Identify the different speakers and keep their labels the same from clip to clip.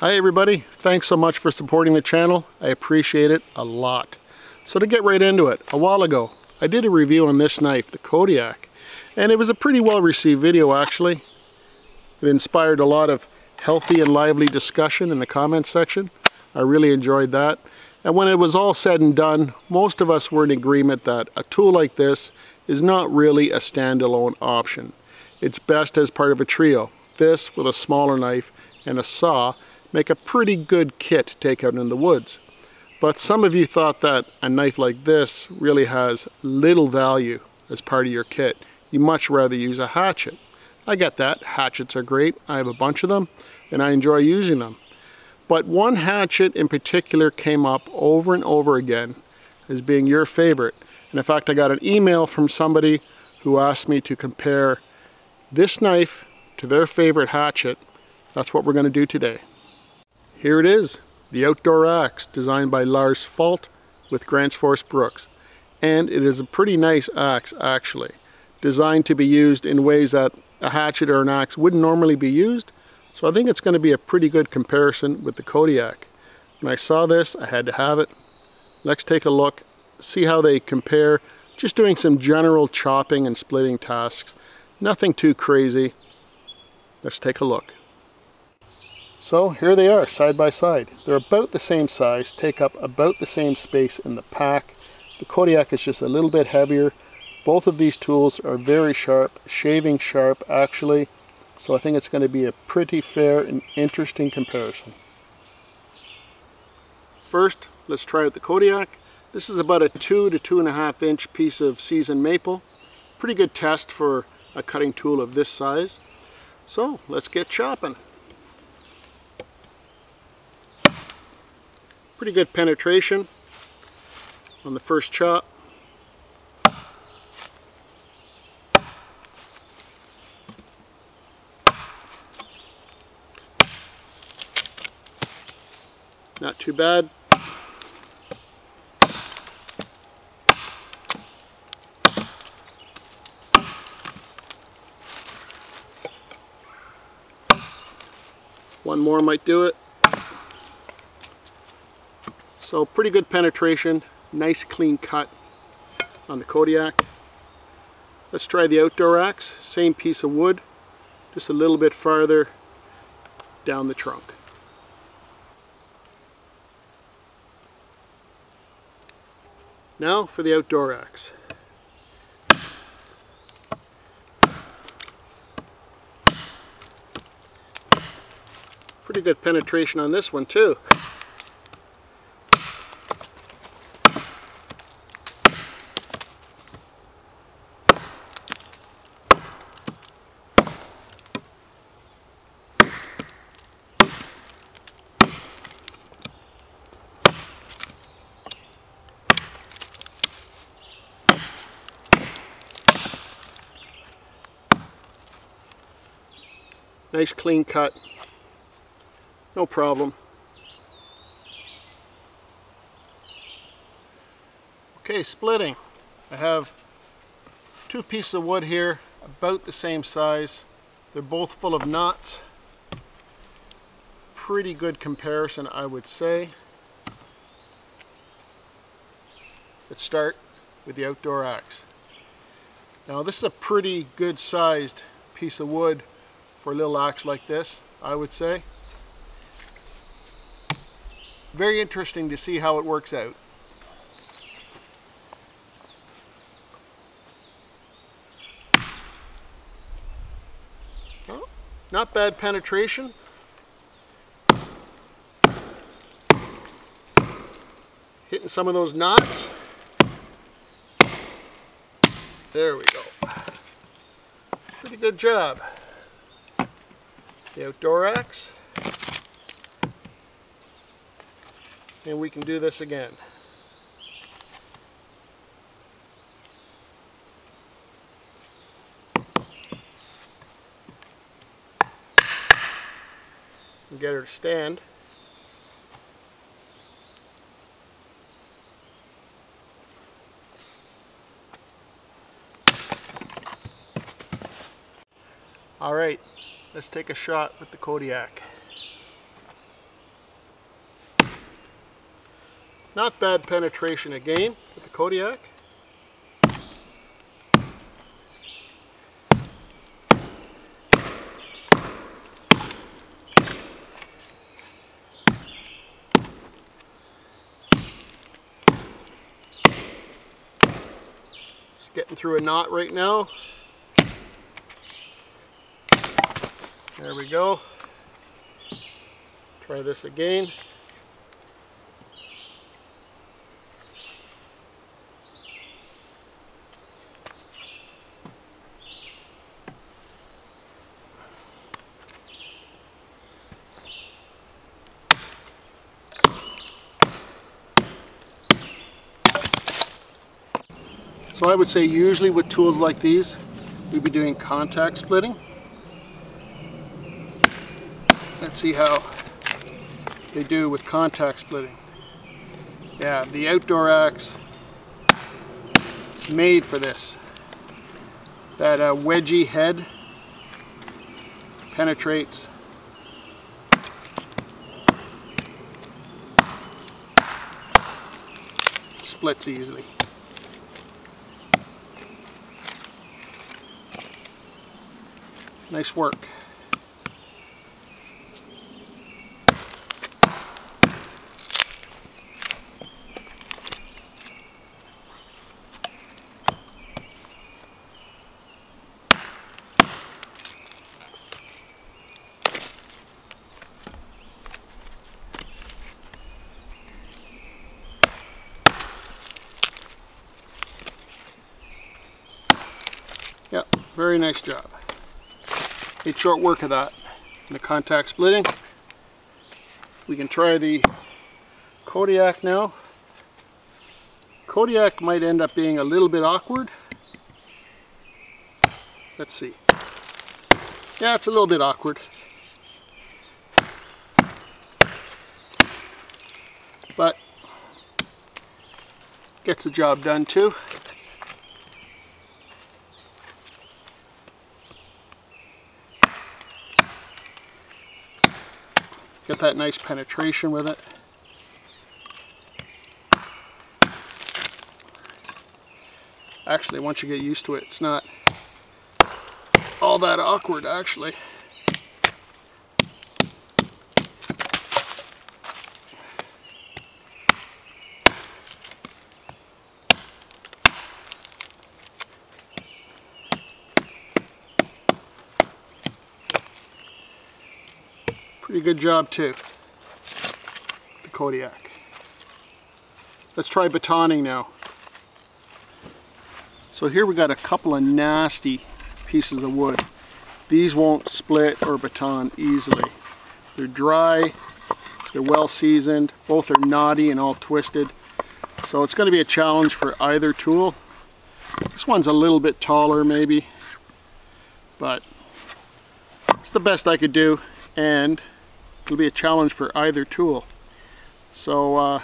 Speaker 1: Hi everybody, thanks so much for supporting the channel. I appreciate it a lot. So to get right into it, a while ago I did a review on this knife, the Kodiak, and it was a pretty well received video actually. It inspired a lot of healthy and lively discussion in the comments section. I really enjoyed that. And when it was all said and done, most of us were in agreement that a tool like this is not really a standalone option. It's best as part of a trio. This, with a smaller knife and a saw, make a pretty good kit to take out in the woods. But some of you thought that a knife like this really has little value as part of your kit. You much rather use a hatchet. I get that. Hatchets are great. I have a bunch of them and I enjoy using them. But one hatchet in particular came up over and over again as being your favorite. And in fact, I got an email from somebody who asked me to compare this knife to their favorite hatchet. That's what we're going to do today. Here it is, the outdoor axe designed by Lars Falt with Gransfors Bruks. And it is a pretty nice axe actually, designed to be used in ways that a hatchet or an axe wouldn't normally be used so I think it's going to be a pretty good comparison with the Kodiak. When I saw this, I had to have it. Let's take a look, see how they compare. Just doing some general chopping and splitting tasks. Nothing too crazy. Let's take a look. So here they are, side by side. They're about the same size, take up about the same space in the pack. The Kodiak is just a little bit heavier. Both of these tools are very sharp, shaving sharp actually. So I think it's going to be a pretty fair and interesting comparison. First, let's try out the Kodiak. This is about a two to two and a half inch piece of seasoned maple. Pretty good test for a cutting tool of this size. So let's get chopping. Pretty good penetration on the first chop. Not too bad. One more might do it. So pretty good penetration, nice clean cut on the Kodiak. Let's try the outdoor axe, same piece of wood, just a little bit farther down the trunk. Now for the outdoor axe. Pretty good penetration on this one too. Nice clean cut. No problem. Okay, splitting. I have two pieces of wood here, about the same size. They're both full of knots. Pretty good comparison, I would say. Let's start with the outdoor axe. Now this is a pretty good sized piece of wood for little axe like this, I would say. Very interesting to see how it works out. Well, not bad penetration. Hitting some of those knots. There we go. Pretty good job the outdoor axe. And we can do this again. And get her to stand. All right, Let's take a shot with the Kodiak. Not bad penetration again with the Kodiak. Just getting through a knot right now. There we go. Try this again. So I would say usually with tools like these, we'd be doing contact splitting. See how they do with contact splitting. Yeah, the outdoor axe is made for this. That uh, wedgy head penetrates splits easily. Nice work. Very nice job. Made short work of that. the contact splitting. We can try the Kodiak now. Kodiak might end up being a little bit awkward. Let's see. Yeah, it's a little bit awkward. But gets the job done too. Get that nice penetration with it. Actually, once you get used to it, it's not all that awkward, actually. Good job too, the Kodiak. Let's try batoning now. So here we got a couple of nasty pieces of wood. These won't split or baton easily. They're dry, they're well seasoned, both are knotty and all twisted. So it's going to be a challenge for either tool. This one's a little bit taller maybe, but it's the best I could do and it'll be a challenge for either tool. So uh,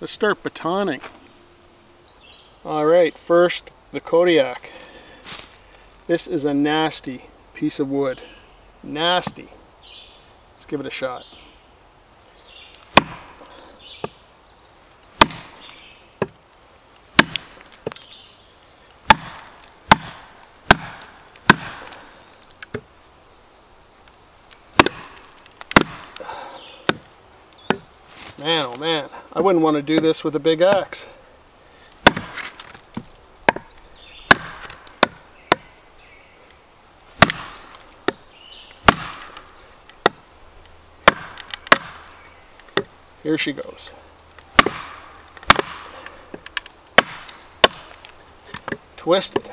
Speaker 1: let's start batoning. Alright, first the Kodiak. This is a nasty piece of wood. Nasty. Let's give it a shot. I wouldn't want to do this with a big axe. Here she goes. Twisted.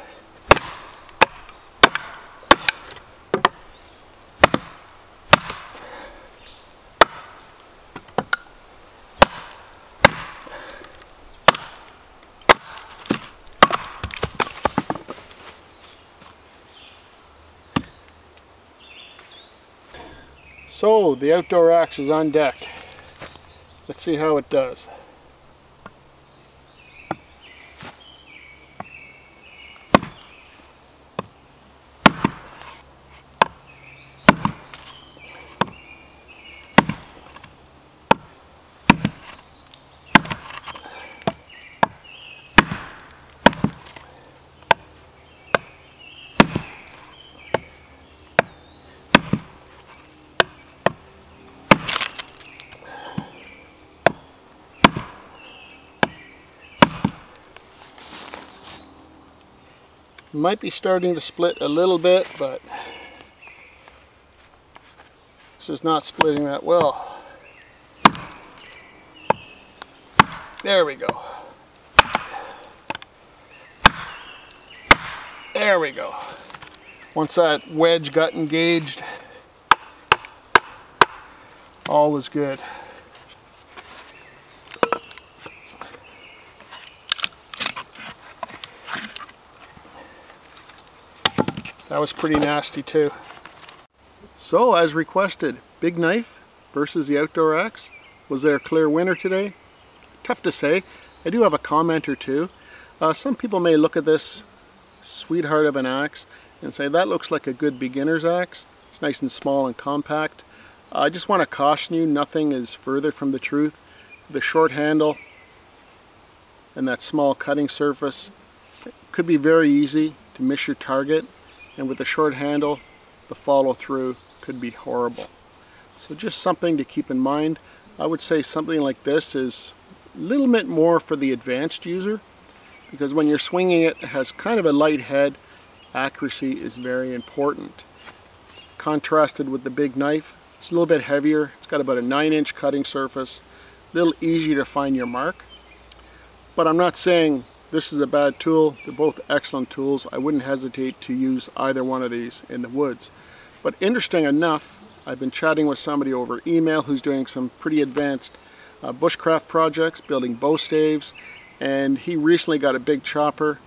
Speaker 1: So the outdoor axe is on deck. Let's see how it does. Might be starting to split a little bit, but this is not splitting that well. There we go. There we go. Once that wedge got engaged, all was good. That was pretty nasty too. So as requested, big knife versus the outdoor axe. Was there a clear winner today? Tough to say. I do have a comment or two. Uh, some people may look at this sweetheart of an axe and say that looks like a good beginner's axe. It's nice and small and compact. I just want to caution you, nothing is further from the truth. The short handle and that small cutting surface could be very easy to miss your target and with a short handle the follow through could be horrible. So just something to keep in mind. I would say something like this is a little bit more for the advanced user because when you're swinging it, it has kind of a light head. Accuracy is very important. Contrasted with the big knife, it's a little bit heavier. It's got about a 9 inch cutting surface. A little easier to find your mark. But I'm not saying this is a bad tool. They're both excellent tools. I wouldn't hesitate to use either one of these in the woods. But interesting enough, I've been chatting with somebody over email who's doing some pretty advanced uh, bushcraft projects, building bow staves, and he recently got a big chopper.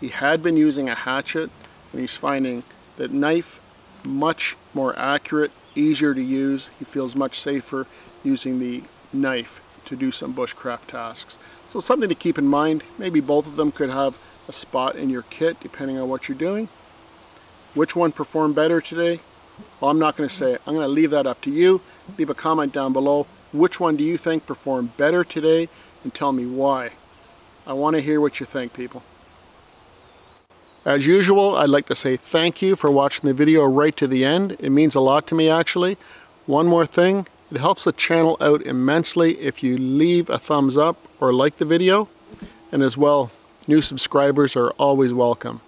Speaker 1: He had been using a hatchet, and he's finding that knife much more accurate, easier to use. He feels much safer using the knife to do some bushcraft tasks. So something to keep in mind. Maybe both of them could have a spot in your kit depending on what you're doing. Which one performed better today? Well, I'm not going to say it. I'm going to leave that up to you. Leave a comment down below. Which one do you think performed better today? And tell me why. I want to hear what you think, people. As usual, I'd like to say thank you for watching the video right to the end. It means a lot to me, actually. One more thing, it helps the channel out immensely if you leave a thumbs up or like the video. And as well, new subscribers are always welcome.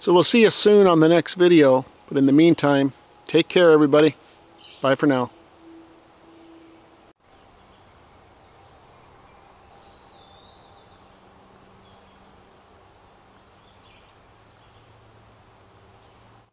Speaker 1: So we'll see you soon on the next video. But in the meantime, take care everybody. Bye for now.